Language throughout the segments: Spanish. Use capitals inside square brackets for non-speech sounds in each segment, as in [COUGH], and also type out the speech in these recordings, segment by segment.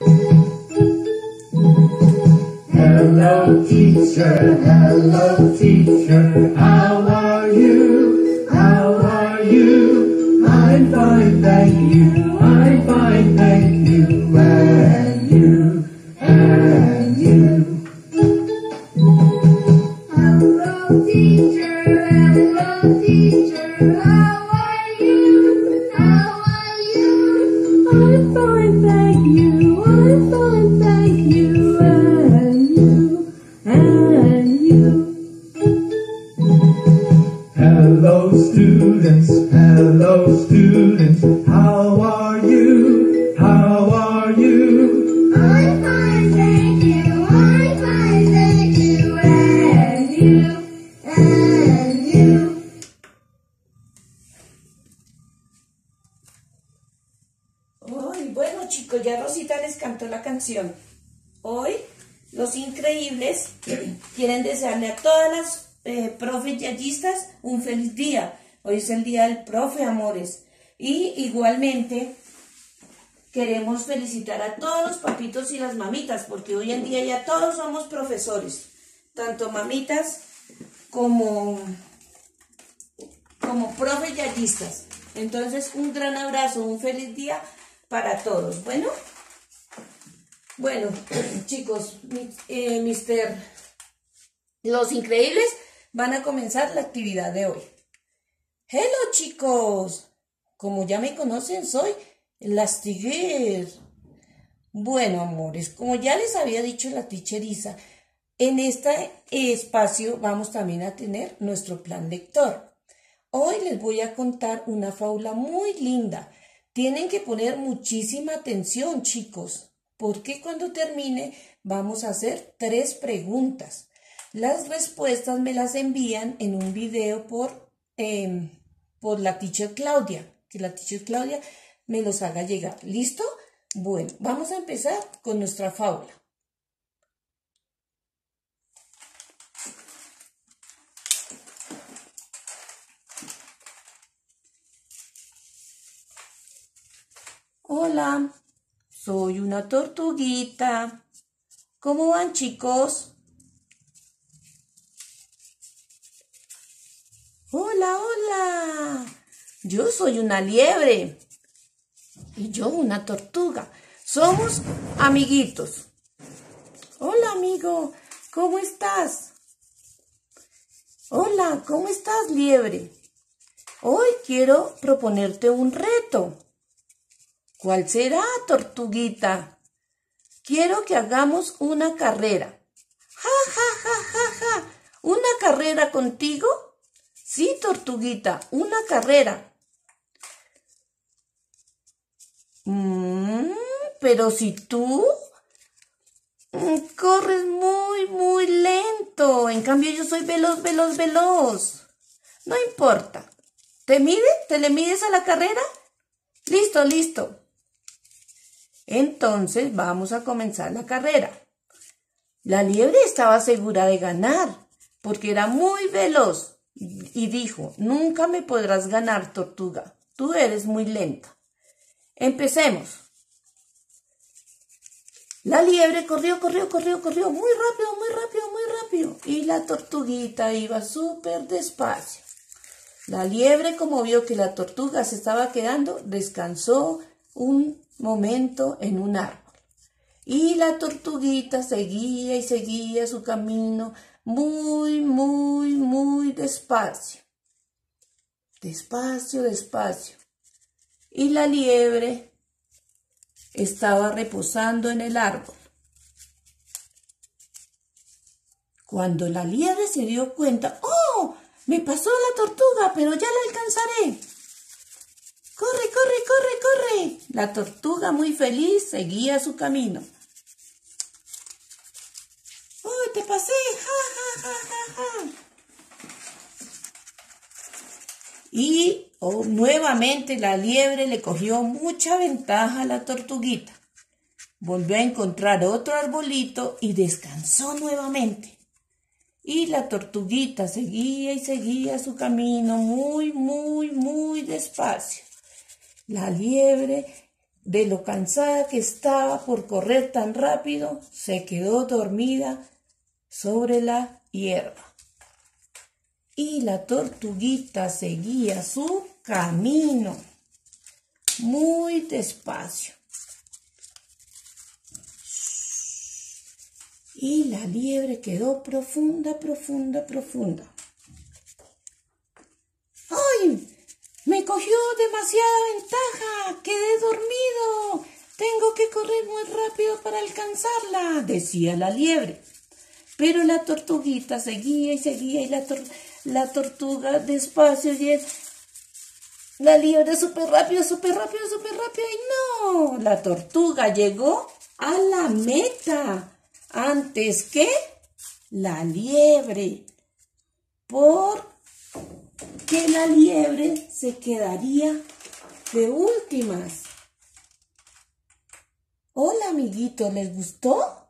Hello, teacher. Hello, teacher. How are you? How are you? I'm fine, thank you. I'm fine, thank you. And you, and you. Hello, teacher. Hello, teacher. Eh, profes yayistas un feliz día. Hoy es el día del profe, amores. Y igualmente queremos felicitar a todos los papitos y las mamitas, porque hoy en día ya todos somos profesores, tanto mamitas como como profe yayistas. Entonces, un gran abrazo, un feliz día para todos. Bueno, bueno, [CLEARS THROAT] chicos, eh, Mister, los increíbles van a comenzar la actividad de hoy. Hello, chicos. Como ya me conocen, soy Lastiguer. Bueno, amores, como ya les había dicho la ticheriza, en este espacio vamos también a tener nuestro plan lector. Hoy les voy a contar una fábula muy linda. Tienen que poner muchísima atención, chicos, porque cuando termine vamos a hacer tres preguntas. Las respuestas me las envían en un video por, em, por la teacher Claudia, que la teacher Claudia me los haga llegar. ¿Listo? Bueno, vamos a empezar con nuestra fábula. Hola, soy una tortuguita. ¿Cómo van chicos? Hola, hola. Yo soy una liebre. Y yo una tortuga. Somos amiguitos. Hola, amigo. ¿Cómo estás? Hola, ¿cómo estás, liebre? Hoy quiero proponerte un reto. ¿Cuál será, tortuguita? Quiero que hagamos una carrera. Ja, ja, ja, ja, ja. ¿Una carrera contigo? Sí, tortuguita, una carrera. Mm, pero si tú mm, corres muy, muy lento. En cambio, yo soy veloz, veloz, veloz. No importa. ¿Te mide? ¿Te le mides a la carrera? Listo, listo. Entonces vamos a comenzar la carrera. La liebre estaba segura de ganar, porque era muy veloz, y dijo, nunca me podrás ganar, tortuga, tú eres muy lenta. Empecemos. La liebre corrió, corrió, corrió, corrió, muy rápido, muy rápido, muy rápido, y la tortuguita iba súper despacio. La liebre, como vio que la tortuga se estaba quedando, descansó un momento en un árbol. Y la tortuguita seguía y seguía su camino muy, muy, muy despacio. Despacio, despacio. Y la liebre estaba reposando en el árbol. Cuando la liebre se dio cuenta, ¡oh! Me pasó la tortuga, pero ya la alcanzaré. Corre, corre, corre, corre. La tortuga muy feliz seguía su camino. ¡Oh, te pasé! ¡Ja, ja, ja, ja, ja! Y oh, nuevamente la liebre le cogió mucha ventaja a la tortuguita. Volvió a encontrar otro arbolito y descansó nuevamente. Y la tortuguita seguía y seguía su camino muy, muy, muy despacio. La liebre De lo cansada que estaba por correr tan rápido, se quedó dormida sobre la hierba. Y la tortuguita seguía su camino muy despacio. Y la liebre quedó profunda, profunda, profunda. ¡Ay! Me cogió demasiada ventaja. Quedé dormido. Tengo que correr muy rápido para alcanzarla, decía la liebre. Pero la tortuguita seguía y seguía y la, la tortuga despacio y la liebre súper rápido, súper rápido, súper rápido y no, la tortuga llegó a la meta antes que la liebre. Por que la liebre se quedaría de últimas. Hola, amiguito, ¿les gustó?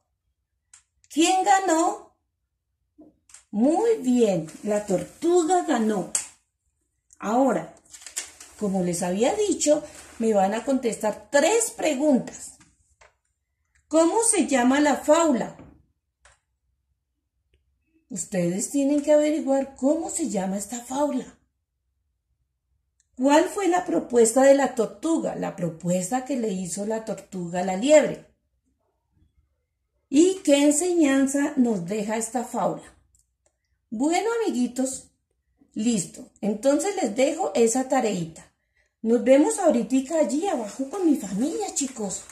¿Quién ganó? Muy bien, la tortuga ganó. Ahora, como les había dicho, me van a contestar tres preguntas. ¿Cómo se llama la faula? Ustedes tienen que averiguar cómo se llama esta faula. ¿Cuál fue la propuesta de la tortuga? La propuesta que le hizo la tortuga a la liebre. ¿Y qué enseñanza nos deja esta fábula? Bueno, amiguitos, listo. Entonces les dejo esa tareita. Nos vemos ahorita allí abajo con mi familia, chicos.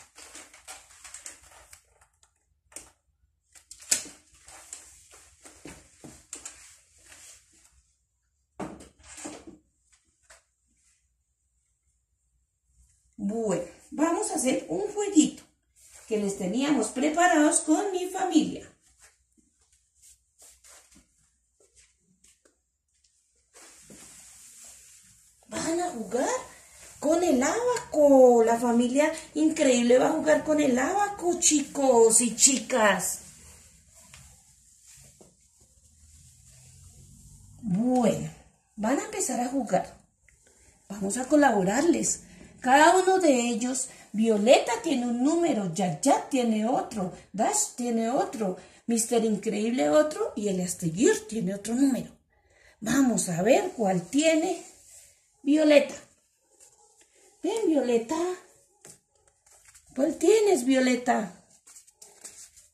Bueno, vamos a hacer un jueguito que les teníamos preparados con mi familia. Van a jugar con el abaco. La familia increíble va a jugar con el abaco, chicos y chicas. Bueno, van a empezar a jugar. Vamos a colaborarles. Cada uno de ellos, Violeta tiene un número, Yayat tiene otro, Dash tiene otro, Mister Increíble otro y el Astiguir tiene otro número. Vamos a ver cuál tiene Violeta. Ven, Violeta. ¿Cuál tienes, Violeta?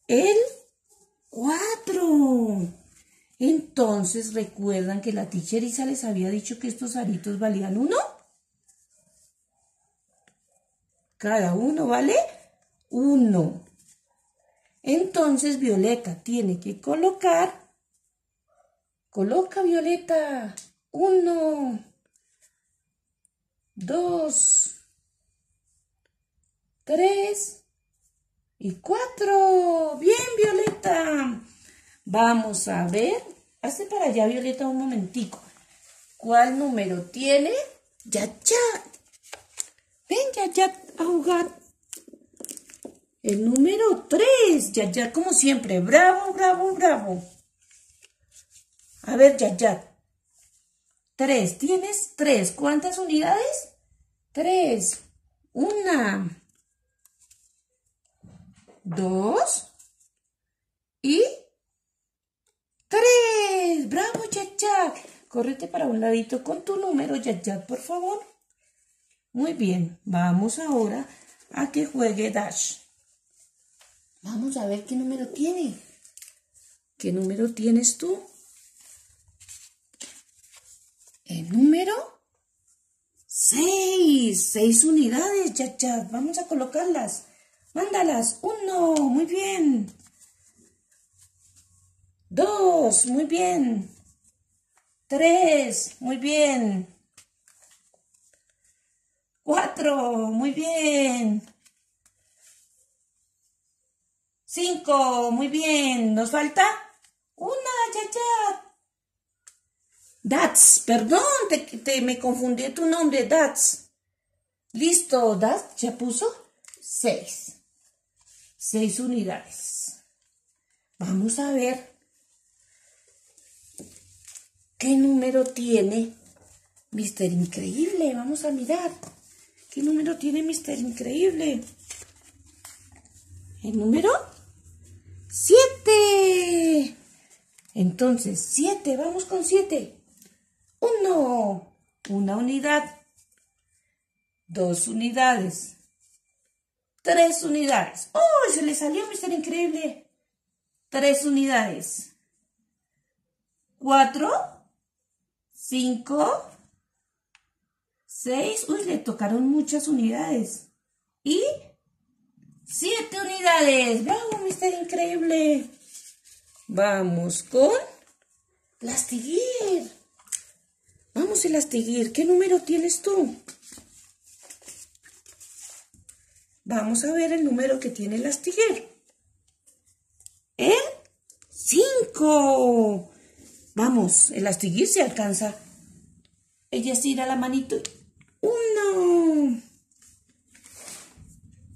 El cuatro. Entonces, ¿recuerdan que la teacher les había dicho que estos aritos valían uno? Cada uno vale uno. Entonces Violeta tiene que colocar, coloca Violeta, uno, dos, tres y cuatro. Bien, Violeta. Vamos a ver. Hace para allá, Violeta, un momentico. ¿Cuál número tiene? Ya, ya. Ven, ya, ya a jugar. El número 3, ya como siempre. Bravo, bravo, bravo. A ver, ya 3, ¿tienes 3? ¿Cuántas unidades? 3. Una. Dos. Y tres. Bravo, ya Córrete para un ladito con tu número, ya por favor. Muy bien, vamos ahora a que juegue Dash. Vamos a ver qué número tiene. ¿Qué número tienes tú? El número 6. 6 unidades, ya. Vamos a colocarlas. Mándalas. Uno, muy bien. Dos, muy bien. Tres, muy bien. Cuatro, muy bien. Cinco, muy bien. ¿Nos falta? Una, ya, ya. Dats, perdón, te, me confundí tu nombre, Dats. Listo, Dats, ¿ya puso? Seis. Seis unidades. Vamos a ver qué número tiene Mister Increíble. Vamos a mirar. ¿Qué número tiene Mister Increíble? El número 7. Entonces, 7, vamos con 7. 1, una unidad. Dos unidades. Tres unidades. ¡Oh! Se le salió Mister Increíble. Tres unidades. Cuatro. Cinco. Seis. Uy, le tocaron muchas unidades. Y siete unidades. ¡Bravo, Mister Increíble! Vamos con Lastiguir. Vamos, Elastiguir. ¿Qué número tienes tú? Vamos a ver el número que tiene el astillero. El 5. Vamos, el astillero se alcanza. Ella estira la manito. Uno.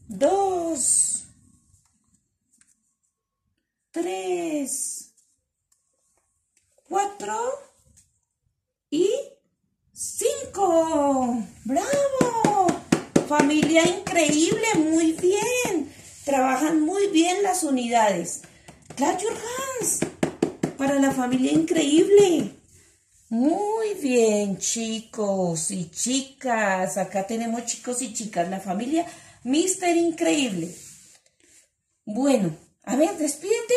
Dos. Tres. Cuatro. Y cinco. ¡Bravo! Familia increíble, muy bien. Trabajan muy bien las unidades. Clap your hands. Para la familia increíble. Muy bien, chicos y chicas. Acá tenemos chicos y chicas. La familia Mister Increíble. Bueno, a ver, despídete.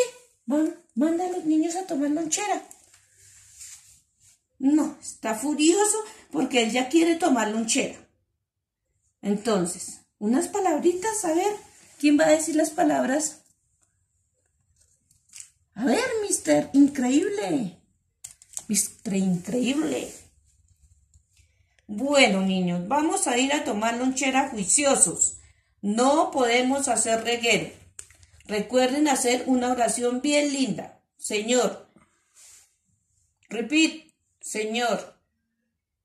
Manda a los niños a tomar lonchera. No, está furioso porque él ya quiere tomar lonchera. Entonces, unas palabritas, a ver, ¿quién va a decir las palabras? A ver, mister, increíble. Increíble. Bueno, niños, vamos a ir a tomar lonchera juiciosos. No podemos hacer reguero. Recuerden hacer una oración bien linda. Señor, repeat, Señor,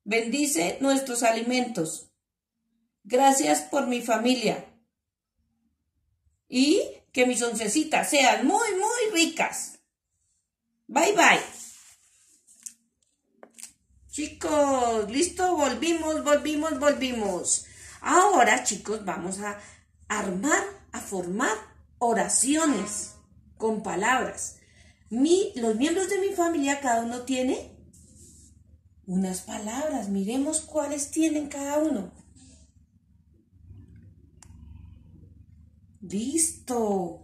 bendice nuestros alimentos Gracias por mi familia. Y que mis oncecitas sean muy, muy ricas. Bye, bye. Chicos, listo, volvimos, volvimos, volvimos. Ahora, chicos, vamos a armar, a formar oraciones con palabras. Mi, los miembros de mi familia, cada uno tiene unas palabras. Miremos cuáles tienen cada uno. Listo.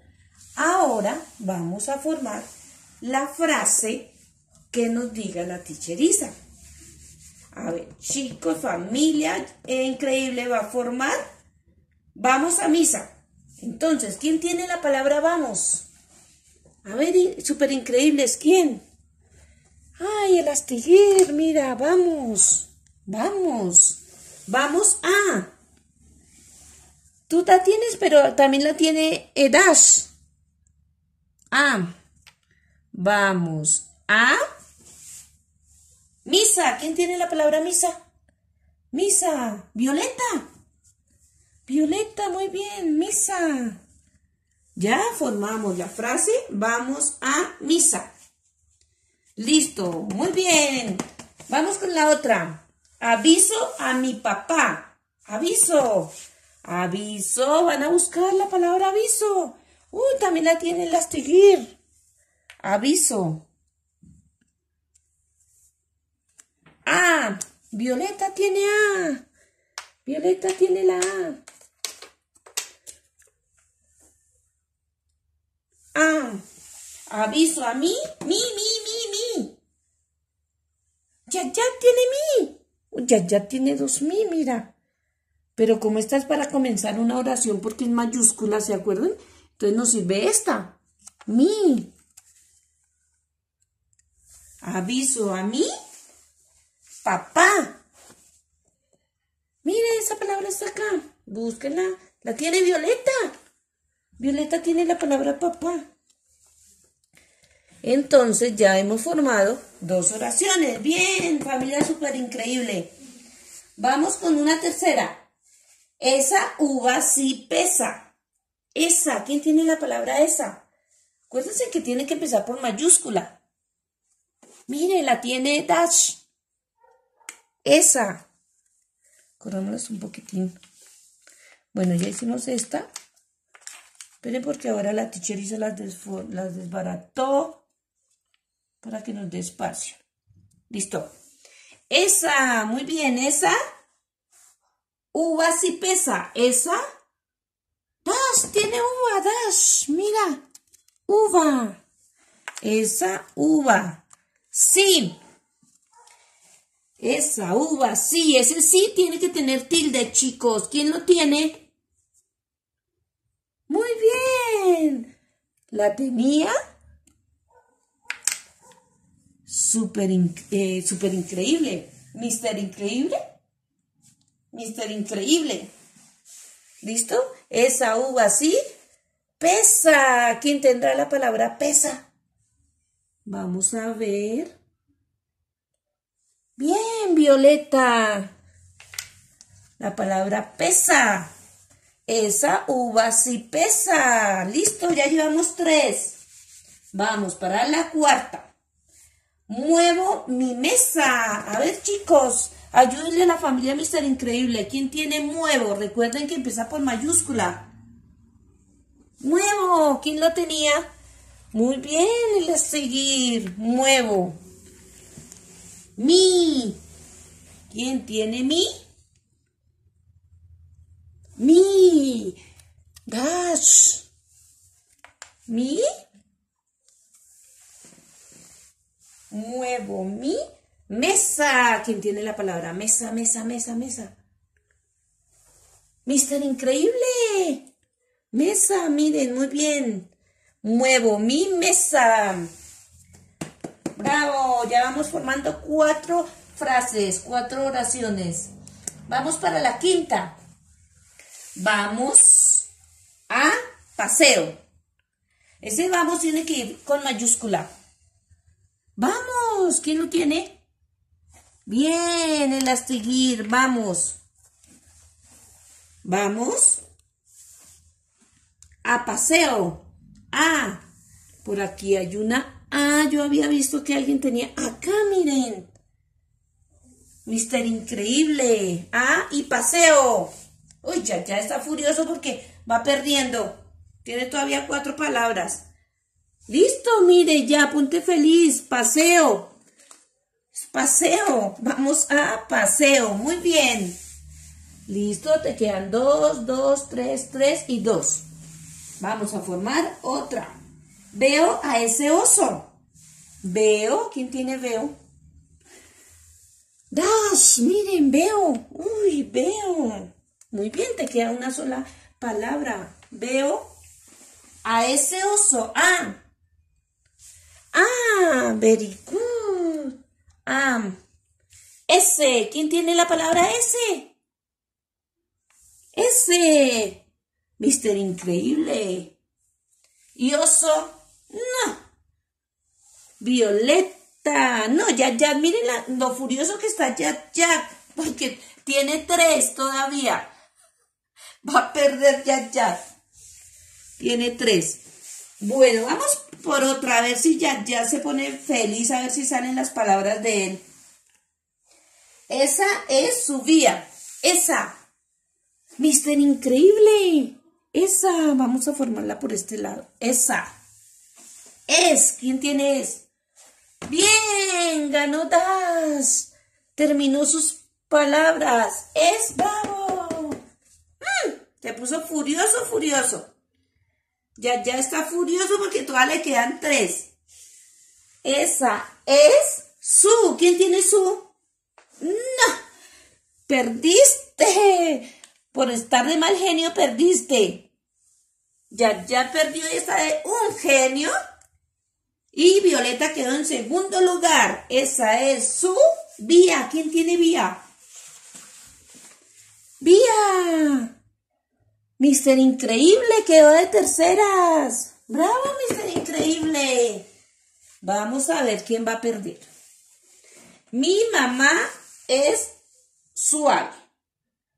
Ahora vamos a formar la frase que nos diga la ticheriza. A ver, chicos, familia increíble va a formar. Vamos a misa. Entonces, ¿quién tiene la palabra vamos? A ver, súper increíbles, ¿quién? Ay, el astiguir, mira, vamos, vamos, vamos a. Tú la tienes, pero también la tiene Edash. Ah, vamos a misa. ¿Quién tiene la palabra misa? Misa. Violeta. Violeta, muy bien. Misa. Ya formamos la frase. Vamos a misa. Listo. Muy bien. Vamos con la otra. Aviso a mi papá. Aviso. Aviso, van a buscar la palabra aviso. Uy, también la tiene el astiguir. Aviso. Ah, Violeta tiene A. Violeta tiene la A. Ah, aviso a mí, mi, mi, mi, mi. Ya, ya tiene mi. Ya, ya tiene dos mi, mira. Pero como esta es para comenzar una oración porque es mayúscula, ¿se acuerdan? Entonces nos sirve esta. Mi. Aviso a mí. Papá. Mire, esa palabra está acá. Búsquenla. La tiene Violeta. Violeta tiene la palabra papá. Entonces ya hemos formado dos oraciones. Bien, familia súper increíble. Vamos con una tercera. Esa uva sí pesa. Esa, ¿quién tiene la palabra esa? Acuérdense que tiene que empezar por mayúscula. Mire, la tiene Dash. Esa. Corrámonos un poquitín Bueno, ya hicimos esta. Esperen porque ahora la teacher las, las desbarató para que nos dé espacio. Listo. Esa, muy bien, esa. Uva sí pesa. Esa. Dash, tiene uva, Dash. Mira. Uva. Esa uva. Sí. Esa uva, sí. Ese sí tiene que tener tilde, chicos. ¿Quién lo tiene? Muy bien. ¿La tenía? Súper eh, súper increíble. Mister Increíble. Mister Increíble. ¿Listo? Esa uva sí pesa. ¿Quién tendrá la palabra pesa? Vamos a ver. Bien, Violeta. La palabra pesa. Esa uva sí pesa. Listo, ya llevamos tres. Vamos para la cuarta. Muevo mi mesa. A ver, chicos, ayúdenle a la familia Mister Increíble. ¿Quién tiene muevo? Recuerden que empieza por mayúscula. Muevo. ¿Quién lo tenía? Muy bien, el seguir. Muevo. Mi. ¿Quién tiene mi? Mi. Dash. Mi. Muevo mi mesa. ¿Quién tiene la palabra? Mesa, mesa, mesa, mesa. Mister Increíble. Mesa, miren, muy bien. Muevo mi mesa. Ya vamos formando cuatro frases, cuatro oraciones. Vamos para la quinta. Vamos a paseo. Ese vamos tiene que ir con mayúscula. Vamos, ¿quién lo tiene? Bien, el astiguir, vamos. Vamos a paseo. Ah, por aquí hay una Ah, yo había visto que alguien tenía acá, miren. Mister Increíble. Ah, y paseo. Uy, ya, ya está furioso porque va perdiendo. Tiene todavía cuatro palabras. Listo, mire, ya, ponte feliz. Paseo. Paseo. Vamos a paseo. Muy bien. Listo, te quedan dos, dos, tres, tres y dos. Vamos a formar otra. Veo a ese oso. Veo, ¿quién tiene veo? Dash, miren, veo. Uy, veo. Muy bien, te queda una sola palabra. Veo a ese oso. Ah. Ah, very good. Ah. Ese, ¿quién tiene la palabra ese? Ese. Mister Increíble. Y oso, no. Violeta, no, ya, ya, miren lo furioso que está ya, ya, porque tiene tres todavía. Va a perder ya, ya. Tiene tres. Bueno, vamos por otra, a ver si ya, ya se pone feliz, a ver si salen las palabras de él. Esa es su vía. Esa. Mister Increíble. Esa. Vamos a formarla por este lado. Esa. Es. ¿Quién tiene es? Bien. Ganó Das. Terminó sus palabras. Es bravo. Mm, Se puso furioso, furioso. Ya, ya está furioso porque todavía le quedan tres. Esa es su. ¿Quién tiene su? No. Perdiste. Por estar de mal genio, perdiste. Ya, ya perdió esta de un genio. Y Violeta quedó en segundo lugar. Esa es su vía. ¿Quién tiene vía? Vía. Mister Increíble quedó de terceras. Bravo, Mister Increíble. Vamos a ver quién va a perder. Mi mamá es suave.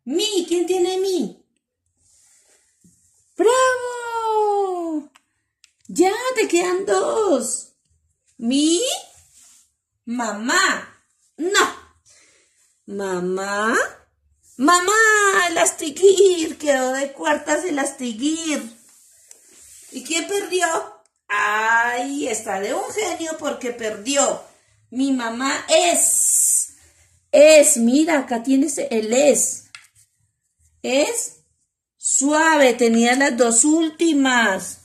Mi, ¿quién tiene mi? ¡Bravo! Ya te quedan dos. Mi mamá. No. Mamá Mamá, elastiguir, quedó de cuartas elastiguir. ¿Y quién perdió? Ay, está de un genio porque perdió. Mi mamá es. Es, mira, acá tienes el es. Es suave, tenía las dos últimas.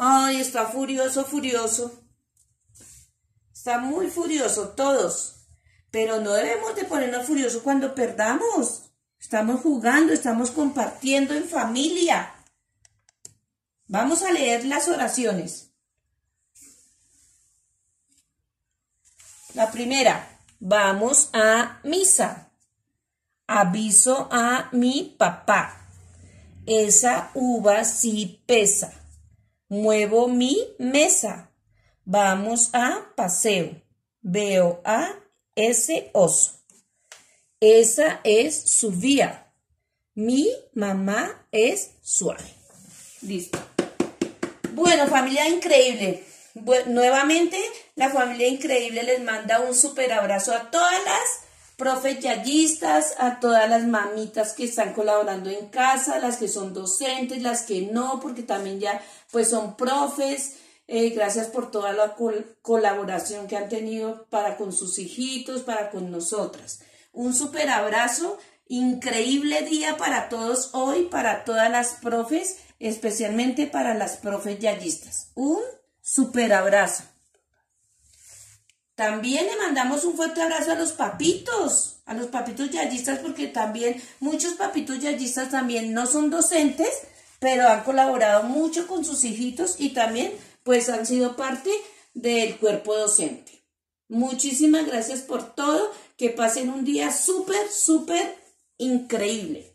Ay, está furioso, furioso. Está muy furioso, todos. Pero no debemos de ponernos furiosos cuando perdamos. Estamos jugando, estamos compartiendo en familia. Vamos a leer las oraciones. La primera, vamos a misa. Aviso a mi papá. Esa uva sí pesa. Muevo mi mesa. Vamos a paseo. Veo a ese oso. Esa es su vía. Mi mamá es suave. Listo. Bueno, familia increíble. nuevamente, la familia increíble les manda un super abrazo a todas las profes yayistas, a todas las mamitas que están colaborando en casa, las que son docentes, las que no, porque también ya pues son profes. Eh, gracias por toda la colaboración que han tenido para con sus hijitos, para con nosotras. Un super abrazo, increíble día para todos hoy, para todas las profes, especialmente para las profes yayistas. Un super abrazo. También le mandamos un fuerte abrazo a los papitos, a los papitos yayistas, porque también muchos papitos yayistas también no son docentes, pero han colaborado mucho con sus hijitos y también pues han sido parte del cuerpo docente. Muchísimas gracias por todo, que pasen un día súper, súper increíble.